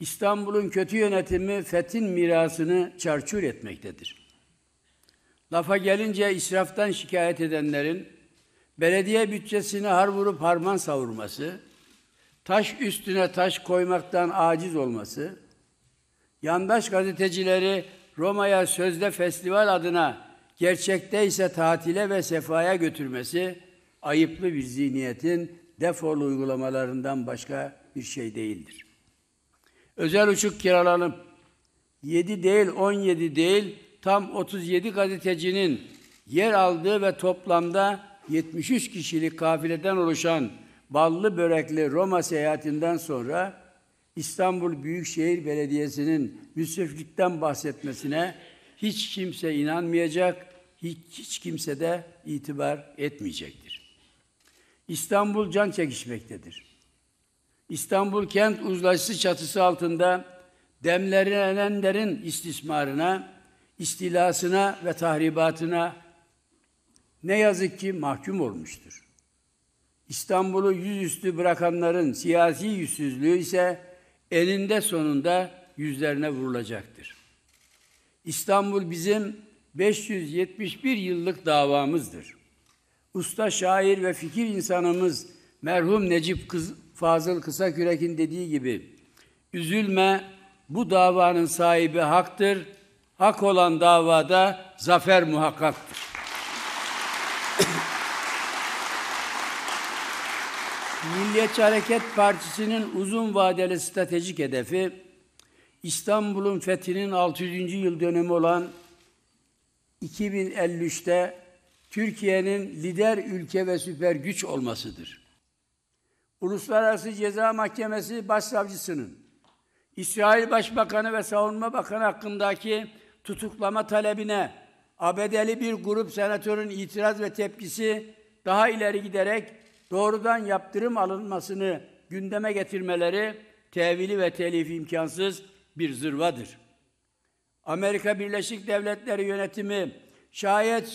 İstanbul'un kötü yönetimi FETÖ'nün mirasını çarçur etmektedir. Lafa gelince israftan şikayet edenlerin belediye bütçesine har vurup harman savurması, taş üstüne taş koymaktan aciz olması, yandaş gazetecileri Roma'ya sözde festival adına gerçekte ise tatile ve sefaya götürmesi ayıplı bir zihniyetin defol uygulamalarından başka bir şey değildir. Özel uçuk kiralanıp 7 değil 17 değil tam 37 gazetecinin yer aldığı ve toplamda 73 kişilik kafileden oluşan ballı börekli Roma seyahatinden sonra İstanbul Büyükşehir Belediyesi'nin müsriflikten bahsetmesine hiç kimse inanmayacak, hiç, hiç kimse de itibar etmeyecektir. İstanbul can çekişmektedir. İstanbul kent uzlaşısı çatısı altında demlenenlerin istismarına, istilasına ve tahribatına ne yazık ki mahkum olmuştur. İstanbul'u yüzüstü bırakanların siyasi yüzsüzlüğü ise eninde sonunda yüzlerine vurulacaktır. İstanbul bizim 571 yıllık davamızdır. Usta şair ve fikir insanımız merhum Necip Kız, Fazıl Kısakürek'in dediği gibi üzülme bu davanın sahibi haktır. Hak olan davada zafer muhakkaktır. Milliyetçi Hareket Partisi'nin uzun vadeli stratejik hedefi İstanbul'un fethinin 600. yıl dönümü olan 2053'te Türkiye'nin lider ülke ve süper güç olmasıdır. Uluslararası Ceza Mahkemesi Başsavcısının İsrail Başbakanı ve Savunma Bakanı hakkındaki tutuklama talebine ABD'li bir grup senatörün itiraz ve tepkisi daha ileri giderek doğrudan yaptırım alınmasını gündeme getirmeleri tevili ve telifi imkansız bir zırvadır. Amerika Birleşik Devletleri yönetimi şayet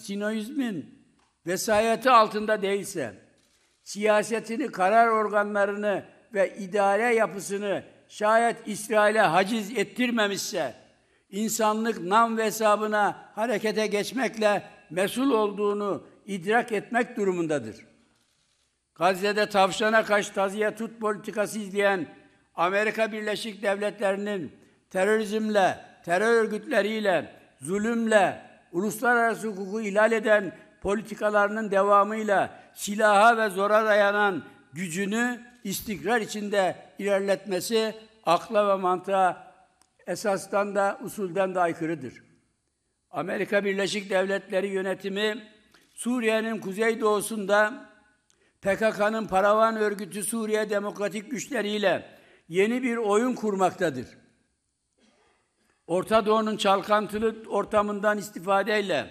Sinoizmin vesayeti altında değilse, siyasetini, karar organlarını ve idare yapısını şayet İsrail'e haciz ettirmemişse, insanlık nam ve hesabına harekete geçmekle mesul olduğunu idrak etmek durumundadır. Gazze'de tavşana kaç tazıya tut politikası izleyen Amerika Birleşik Devletleri'nin terörizmle, terör örgütleriyle, zulümle, uluslararası hukuku ihlal eden politikalarının devamıyla silaha ve zora dayanan gücünü istikrar içinde ilerletmesi akla ve mantığa esasdan da usulden de aykırıdır. Amerika Birleşik Devletleri yönetimi Suriye'nin kuzeydoğusunda PKK'nın paravan örgütü Suriye Demokratik Güçleriyle yeni bir oyun kurmaktadır. Orta Doğu'nun çalkantılı ortamından istifadeyle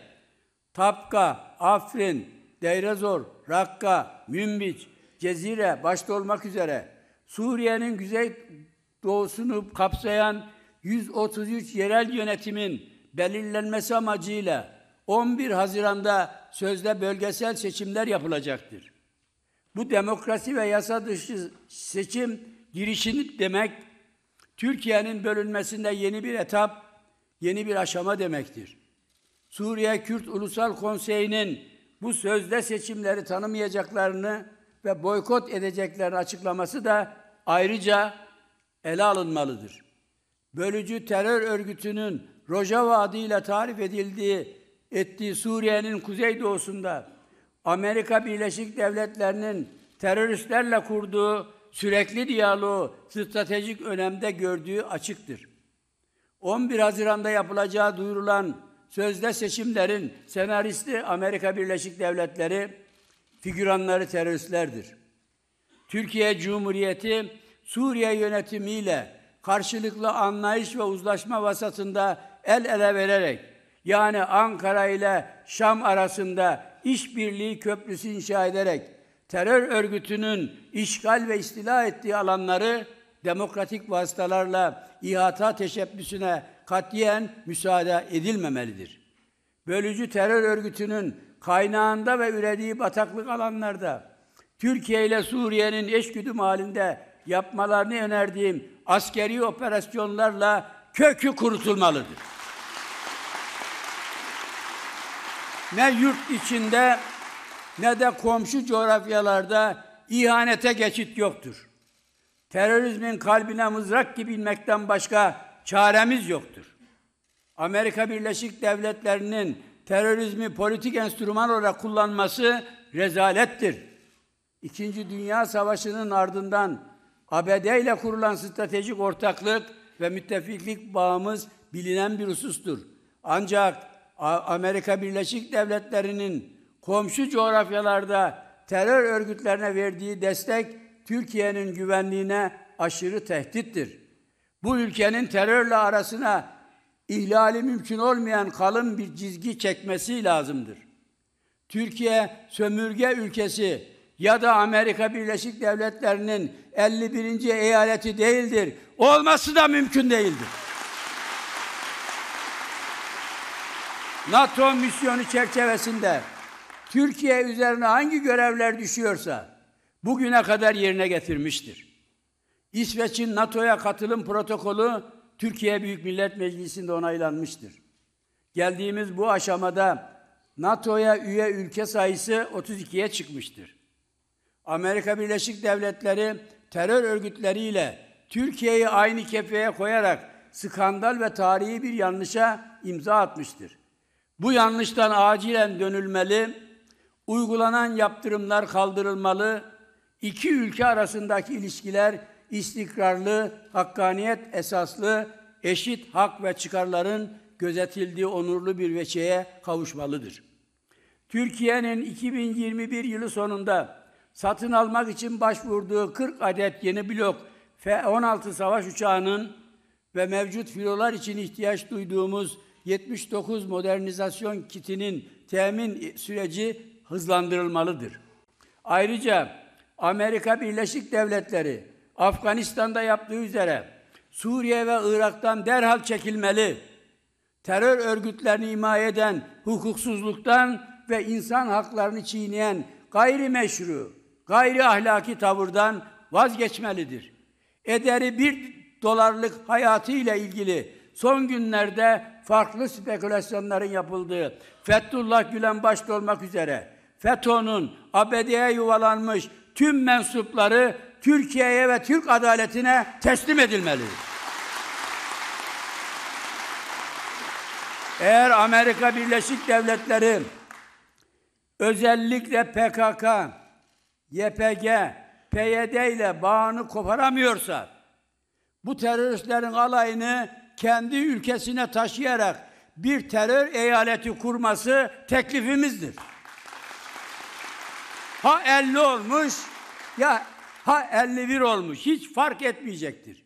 Tapka, Afrin, Deirezor, Rakka, Münbiç, Cezire başta olmak üzere Suriye'nin güzey doğusunu kapsayan 133 yerel yönetimin belirlenmesi amacıyla 11 Haziran'da sözde bölgesel seçimler yapılacaktır. Bu demokrasi ve yasa dışı seçim girişini demek, Türkiye'nin bölünmesinde yeni bir etap, yeni bir aşama demektir. Suriye Kürt Ulusal Konseyi'nin bu sözde seçimleri tanımayacaklarını ve boykot edeceklerini açıklaması da ayrıca ele alınmalıdır. Bölücü terör örgütünün Rojava adıyla tarif edildiği ettiği Suriye'nin kuzeydoğusunda Amerika Birleşik Devletleri'nin teröristlerle kurduğu sürekli diyaloğu stratejik önemde gördüğü açıktır. 11 Haziran'da yapılacağı duyurulan sözde seçimlerin senaristi Amerika Birleşik Devletleri, figüranları teröristlerdir. Türkiye Cumhuriyeti Suriye yönetimiyle karşılıklı anlayış ve uzlaşma vasatında el ele vererek yani Ankara ile Şam arasında işbirliği köprüsü inşa ederek terör örgütünün işgal ve istila ettiği alanları demokratik vasıtalarla ihata teşebbüsüne katiyen müsaade edilmemelidir. Bölücü terör örgütünün kaynağında ve ürediği bataklık alanlarda Türkiye ile Suriye'nin eşgüdüm halinde yapmalarını önerdiğim askeri operasyonlarla kökü kurutulmalıdır. Ne yurt içinde ne de komşu coğrafyalarda ihanete geçit yoktur. Terörizmin kalbine mızrak gibi inmekten başka çaremiz yoktur. Amerika Birleşik Devletleri'nin terörizmi politik enstrüman olarak kullanması rezalettir. İkinci Dünya Savaşı'nın ardından ABD ile kurulan stratejik ortaklık ve müttefiklik bağımız bilinen bir husustur. Ancak Amerika Birleşik Devletleri'nin komşu coğrafyalarda terör örgütlerine verdiği destek Türkiye'nin güvenliğine aşırı tehdittir. Bu ülkenin terörle arasına ihlali mümkün olmayan kalın bir çizgi çekmesi lazımdır. Türkiye sömürge ülkesi ya da Amerika Birleşik Devletleri'nin 51. eyaleti değildir. Olması da mümkün değildir. NATO misyonu çerçevesinde Türkiye üzerine hangi görevler düşüyorsa bugüne kadar yerine getirmiştir. İsveç'in NATO'ya katılım protokolü Türkiye Büyük Millet Meclisi'nde onaylanmıştır. Geldiğimiz bu aşamada NATO'ya üye ülke sayısı 32'ye çıkmıştır. Amerika Birleşik Devletleri terör örgütleriyle Türkiye'yi aynı kefeye koyarak skandal ve tarihi bir yanlışa imza atmıştır. Bu yanlıştan acilen dönülmeli, uygulanan yaptırımlar kaldırılmalı, iki ülke arasındaki ilişkiler istikrarlı, hakkaniyet esaslı, eşit hak ve çıkarların gözetildiği onurlu bir veçeye kavuşmalıdır. Türkiye'nin 2021 yılı sonunda satın almak için başvurduğu 40 adet yeni blok F-16 savaş uçağının ve mevcut filolar için ihtiyaç duyduğumuz 79 modernizasyon kitinin temin süreci hızlandırılmalıdır. Ayrıca Amerika Birleşik Devletleri Afganistan'da yaptığı üzere Suriye ve Irak'tan derhal çekilmeli. Terör örgütlerini himaye eden hukuksuzluktan ve insan haklarını çiğneyen gayrimeşru, gayri ahlaki tavırdan vazgeçmelidir. Ederi bir dolarlık hayatıyla ilgili son günlerde farklı spekülasyonların yapıldığı Fethullah Gülen başta olmak üzere FETÖ'nün ABD'ye yuvalanmış tüm mensupları Türkiye'ye ve Türk adaletine teslim edilmelidir. Eğer Amerika Birleşik Devletleri özellikle PKK, YPG, PYD ile bağını koparamıyorsa bu teröristlerin alayını kendi ülkesine taşıyarak bir terör eyaleti kurması teklifimizdir. Ha 50 olmuş ya ha 51 olmuş hiç fark etmeyecektir.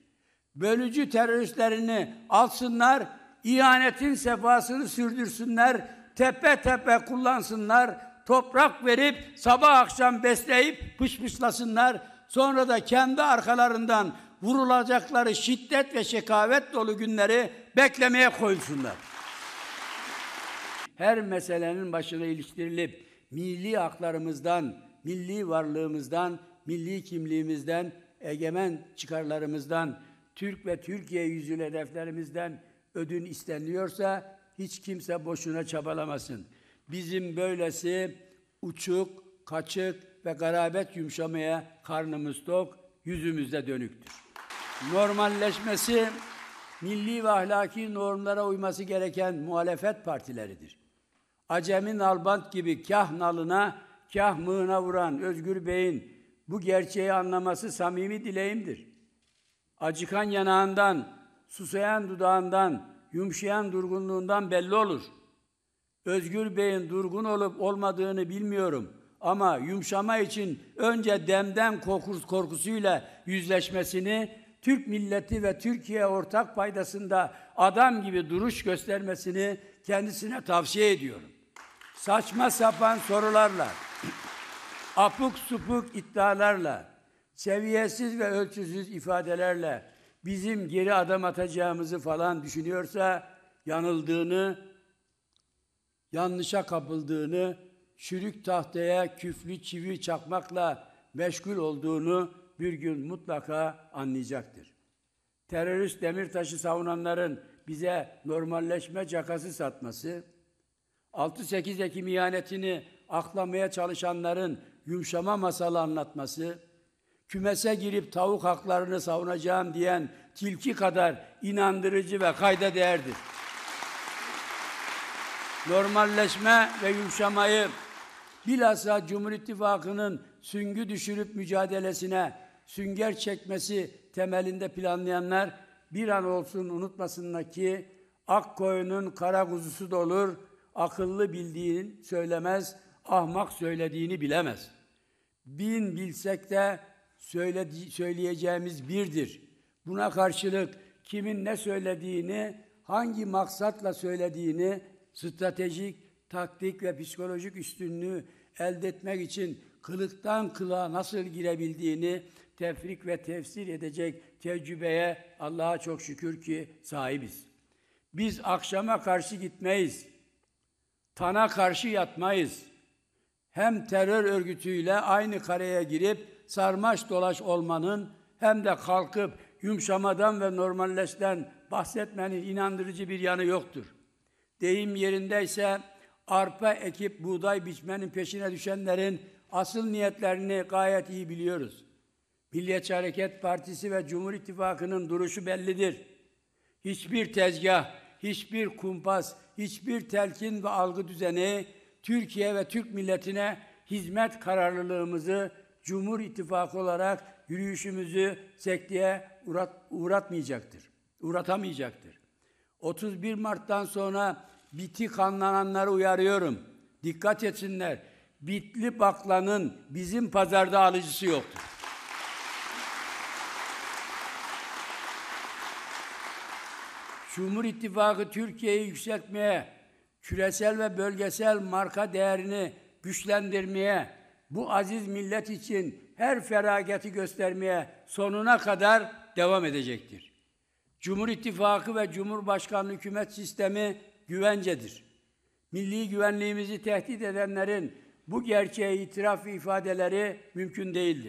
Bölücü teröristlerini alsınlar, ihanetin sefasını sürdürsünler, tepe tepe kullansınlar, toprak verip sabah akşam besleyip pışpışlasınlar. Sonra da kendi arkalarından vurulacakları şiddet ve şekavet dolu günleri beklemeye koyulsunlar. Her meselenin başına iliştirilip milli haklarımızdan, milli varlığımızdan, milli kimliğimizden, egemen çıkarlarımızdan, Türk ve Türkiye yüzüyle hedeflerimizden ödün isteniliyorsa hiç kimse boşuna çabalamasın. Bizim böylesi uçuk, kaçık ve garabet yumuşamaya karnımız tok, yüzümüzde dönüktür. Normalleşmesi, milli ve ahlaki normlara uyması gereken muhalefet partileridir. Acemin Albant gibi kah nalına, kah mığına vuran Özgür Bey'in bu gerçeği anlaması samimi dileğimdir. Acıkan yanağından, susayan dudağından, yumuşayan durgunluğundan belli olur. Özgür Bey'in durgun olup olmadığını bilmiyorum ama yumuşama için önce demden korkusuyla yüzleşmesini, Türk milleti ve Türkiye ortak paydasında adam gibi duruş göstermesini kendisine tavsiye ediyorum. Saçma sapan sorularla, apuk supuk iddialarla, seviyesiz ve ölçüsüz ifadelerle bizim geri adım atacağımızı falan düşünüyorsa yanıldığını, yanlışa kapıldığını, çürük tahtaya küflü çivi çakmakla meşgul olduğunu bir gün mutlaka anlayacaktır. terörist Demirtaş'ı savunanların bize normalleşme cakası satması, 6-8 Ekim ihanetini aklamaya çalışanların yumuşama masalı anlatması, kümese girip tavuk haklarını savunacağım diyen tilki kadar inandırıcı ve kayda değerdir. Normalleşme ve yumuşamayı bilhassa Cumhur İttifakı'nın süngü düşürüp mücadelesine sünger çekmesi temelinde planlayanlar bir an olsun unutmasınlar ki ak koyunun kara kuzusu da olur, akıllı bildiğin söylemez, ahmak söylediğini bilemez. Bin bilsek de söyledi, söyleyeceğimiz birdir. Buna karşılık kimin ne söylediğini, hangi maksatla söylediğini, stratejik, taktik ve psikolojik üstünlüğü elde etmek için kılıktan kılığa nasıl girebildiğini tefrik ve tefsir edecek tecrübeye Allah'a çok şükür ki sahibiz. Biz akşama karşı gitmeyiz. Tana karşı yatmayız. Hem terör örgütüyle aynı kareye girip sarmaş dolaş olmanın hem de kalkıp yumuşamadan ve normalleşten bahsetmenin inandırıcı bir yanı yoktur. Deyim yerindeyse arpa ekip buğday biçmenin peşine düşenlerin asıl niyetlerini gayet iyi biliyoruz. Milliyetçi Hareket Partisi ve Cumhur İttifakı'nın duruşu bellidir. Hiçbir tezgah, hiçbir kumpas, hiçbir telkin ve algı düzeni Türkiye ve Türk milletine hizmet kararlılığımızı Cumhur İttifakı olarak yürüyüşümüzü sekteye uğrat, uğratmayacaktır. Uğratamayacaktır. 31 Mart'tan sonra biti kanlananları uyarıyorum. Dikkat etsinler. Bitli baklanın bizim pazarda alıcısı yoktur. Cumhur İttifakı Türkiye'yi yükseltmeye, küresel ve bölgesel marka değerini güçlendirmeye, bu aziz millet için her feragati göstermeye sonuna kadar devam edecektir. Cumhur İttifakı ve Cumhurbaşkanlığı hükümet sistemi güvencedir. Milli güvenliğimizi tehdit edenlerin bu gerçeği itiraf ifadeleri mümkün değildir.